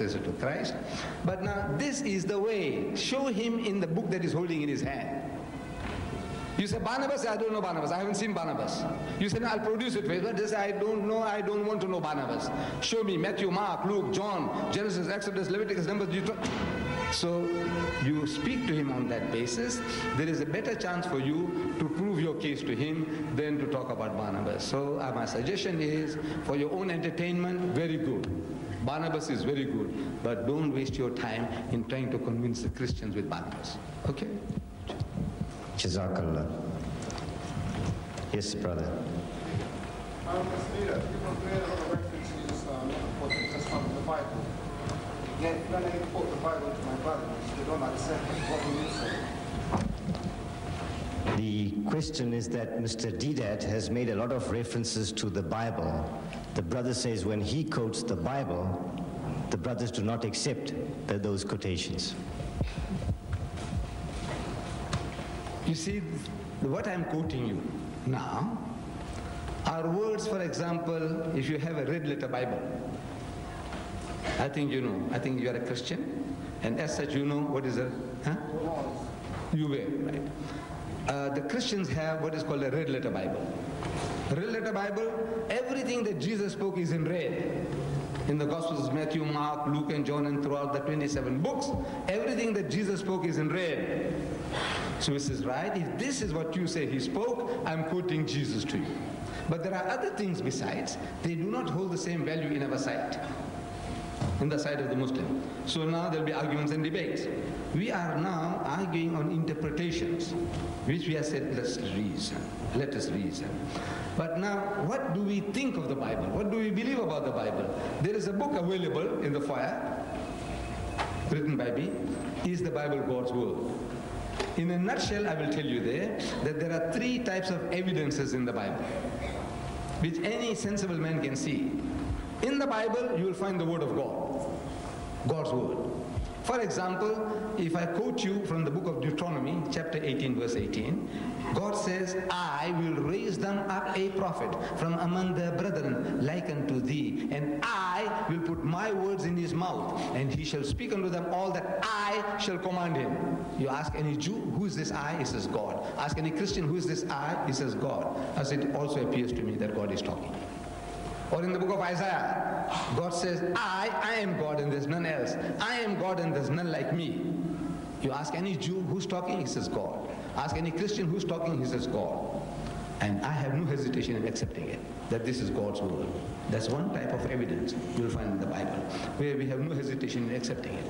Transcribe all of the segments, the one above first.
to Christ. But now this is the way. Show him in the book that he's holding in his hand. You say Barnabas, I don't know Barnabas. I haven't seen Barnabas. You say, no, I'll produce it for you. But this, I don't know, I don't want to know Barnabas. Show me Matthew, Mark, Luke, John, Genesis, Exodus, Leviticus, Numbers, Deuteronomy. So you speak to him on that basis. There is a better chance for you to prove your case to him than to talk about Barnabas. So uh, my suggestion is, for your own entertainment, very good. Barnabas is very good, but don't waste your time in trying to convince the Christians with Barnabas. Okay? Jazakallah. Yes, brother. Um, Leader, you have made a lot of references uh, not important, just from the Yet when I quote the Bible to my brothers, they don't accept what you say. The question is that Mr. Deedat has made a lot of references to the Bible. The brother says when he quotes the Bible, the brothers do not accept the, those quotations. You see, what I'm quoting you now are words, for example, if you have a red letter Bible. I think you know. I think you are a Christian. And as such, you know what is a, huh? You were, right. Uh, the Christians have what is called a red letter Bible. Red letter Bible, everything that Jesus spoke is in red. In the Gospels, Matthew, Mark, Luke, and John, and throughout the 27 books, everything that Jesus spoke is in red. So this is right. If this is what you say he spoke, I'm quoting Jesus to you. But there are other things besides. They do not hold the same value in our sight, in the sight of the Muslim. So now there'll be arguments and debates. We are now arguing on interpretations, which we have said, let's reason. Let us reason. But now, what do we think of the Bible? What do we believe about the Bible? There is a book available in the fire, written by me. Is the Bible God's Word? In a nutshell, I will tell you there that there are three types of evidences in the Bible, which any sensible man can see. In the Bible, you will find the Word of God, God's Word. For example, if I quote you from the book of Deuteronomy, chapter 18, verse 18, God says, I will raise them up a prophet from among their brethren, like unto thee, and I will put my words in his mouth, and he shall speak unto them all that I shall command him. You ask any Jew, who is this I? He says, God. Ask any Christian, who is this I? He says, God. As it also appears to me that God is talking. Or in the book of Isaiah, God says, I, I am God and there's none else. I am God and there's none like me. You ask any Jew who's talking, he says God. Ask any Christian who's talking, he says God. And I have no hesitation in accepting it, that this is God's word. That's one type of evidence you'll find in the Bible, where we have no hesitation in accepting it.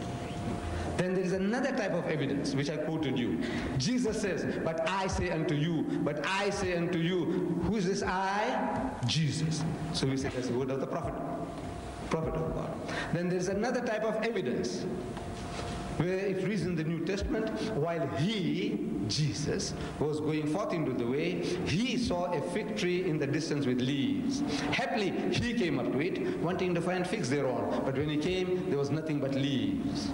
Then there is another type of evidence which I quoted you. Jesus says, But I say unto you, but I say unto you, who is this I? Jesus. So we say that's the word of the prophet, prophet of God. Then there is another type of evidence where it reads in the New Testament, while he, Jesus, was going forth into the way, he saw a fig tree in the distance with leaves. Happily, he came up to it, wanting to find figs thereon. But when he came, there was nothing but leaves.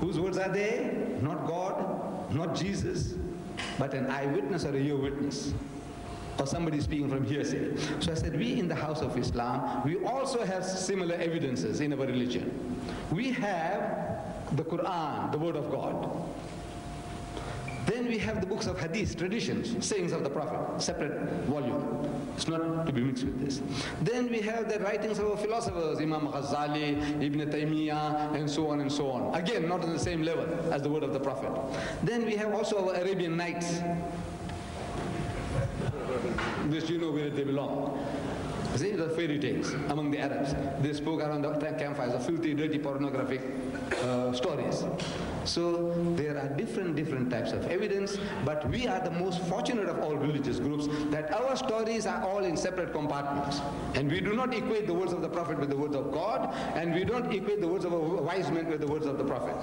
Whose words are they? Not God, not Jesus, but an eyewitness or a ear witness. Or somebody speaking from hearsay. So I said, we in the house of Islam, we also have similar evidences in our religion. We have the Quran, the word of God. Then we have the books of hadith, traditions, sayings of the Prophet, separate volume. It's not to be mixed with this. Then we have the writings of our philosophers, Imam Ghazali, Ibn Taymiyyah, and so on and so on. Again, not on the same level as the word of the Prophet. Then we have also our Arabian Nights. This you know where they belong. See, the fairy tales among the Arabs. They spoke around the campfires of filthy, dirty, pornographic uh, stories. So there are different, different types of evidence, but we are the most fortunate of all religious groups that our stories are all in separate compartments. And we do not equate the words of the Prophet with the words of God, and we don't equate the words of a wise man with the words of the Prophet.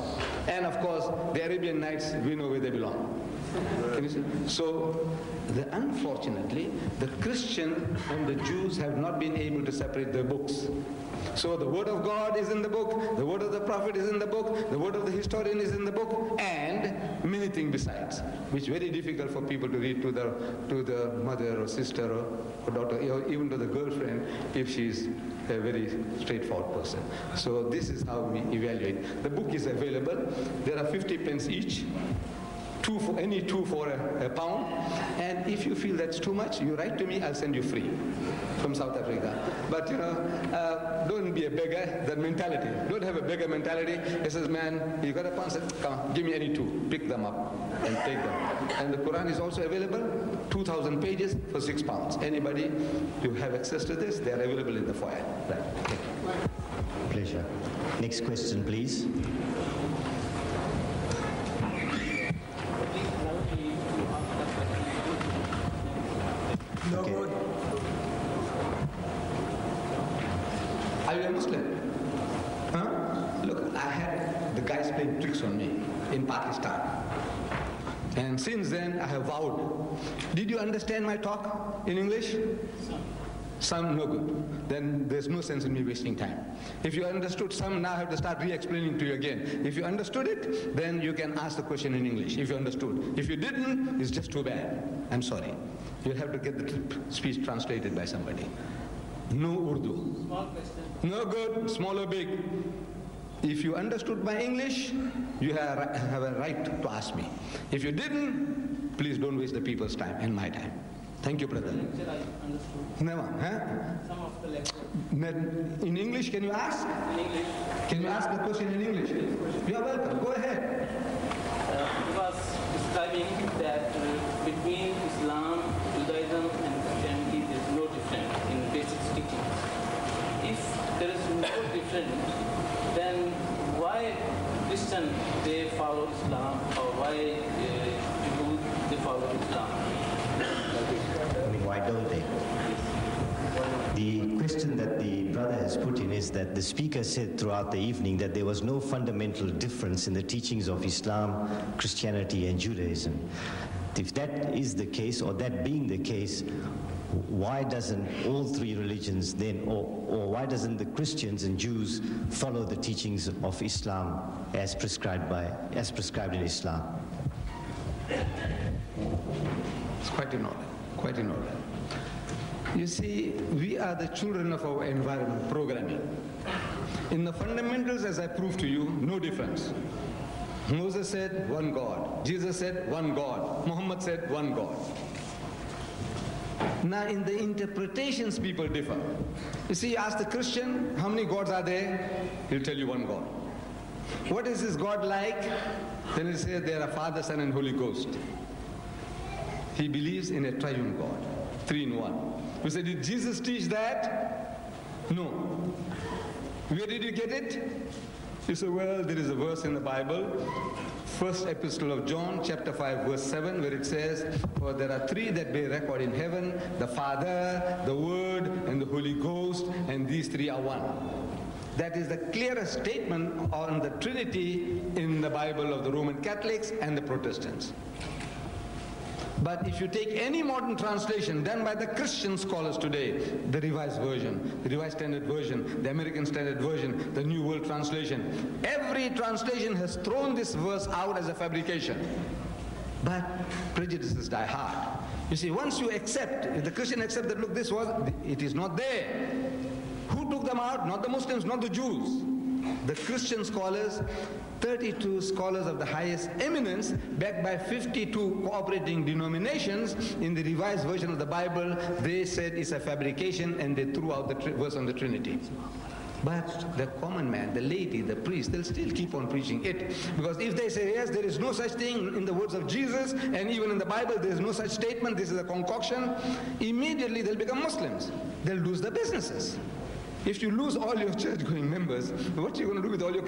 And of course, the Arabian Nights, we know where they belong. So, the, unfortunately, the Christian and the Jews have not been able to separate their books. So the word of God is in the book, the word of the prophet is in the book, the word of the historian is in the book, and many things besides, which very difficult for people to read to the, to the mother or sister or, or daughter, or even to the girlfriend if she's a very straightforward person. So this is how we evaluate. The book is available. There are 50 pence each two for any two for a, a, pound. And if you feel that's too much, you write to me, I'll send you free from South Africa. But you know, uh, don't be a beggar, that mentality. Don't have a beggar mentality. It says, man, you got a pound, come on, give me any two. Pick them up and take them. And the Quran is also available, 2,000 pages for six pounds. Anybody who have access to this, they are available in the foyer. Right. Pleasure. Next question, please. No okay. good. Are you a Muslim? Huh? Look, I had the guys playing tricks on me in Pakistan. And since then, I have vowed. Did you understand my talk in English? Some no good. Then there's no sense in me wasting time. If you understood some, now I have to start re-explaining to you again. If you understood it, then you can ask the question in English, if you understood. If you didn't, it's just too bad. I'm sorry. You'll have to get the speech translated by somebody. No Urdu. Small question. No good, small or big. If you understood my English, you have, a right to ask me. If you didn't, please don't waste the people's time and my time. Thank you, brother. Never, huh? In English, can you ask? In English. Can you ask the question in English? You are welcome. Go ahead. Uh, he was describing that uh, between Islam, Judaism, and Christianity, there is no difference in basic teachings. If there is no difference, then why Christian they follow Islam, or why uh, Jews they follow Islam? I mean, why don't they? The question that the brother has put in is that the speaker said throughout the evening that there was no fundamental difference in the teachings of Islam, Christianity, and Judaism. If that is the case, or that being the case, why doesn't all three religions then, or, or why doesn't the Christians and Jews follow the teachings of Islam as prescribed by, as prescribed in Islam? It's quite in order, quite in order. You see, we are the children of our environment, programming. In the fundamentals, as I proved to you, no difference. Moses said, one God. Jesus said, one God. Muhammad said, one God. Now, in the interpretations, people differ. You see, you ask the Christian, how many gods are there? He'll tell you one God. What is this God like? Then he says, there are Father, Son, and Holy Ghost. He believes in a triune God, three in one. We say, did Jesus teach that? No. Where did you get it? You say, well, there is a verse in the Bible, first epistle of John, chapter 5, verse 7, where it says, For there are three that bear record in heaven, the Father, the Word, and the Holy Ghost, and these three are one. That is the clearest statement on the Trinity in the Bible of the Roman Catholics and the Protestants. But if you take any modern translation done by the Christian scholars today, the Revised Version, the Revised Standard Version, the American Standard Version, the New World Translation, every translation has thrown this verse out as a fabrication. But prejudices die hard. You see, once you accept, if the Christian accept that, look, this was, it is not there. Who took them out? Not the Muslims, not the Jews. The Christian scholars 32 scholars of the highest eminence, backed by 52 cooperating denominations in the revised version of the Bible, they said it's a fabrication and they threw out the verse on the Trinity. But the common man, the lady, the priest, they'll still keep on preaching it. Because if they say, yes, there is no such thing in the words of Jesus, and even in the Bible, there is no such statement, this is a concoction, immediately they'll become Muslims. They'll lose their businesses. If you lose all your church going members, what are you going to do with all your